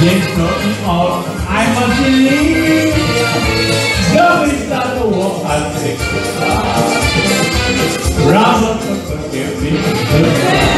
Yes, no, uh, in all, I must believe. Though it's not the war, I take the star. Me.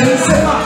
Say, say,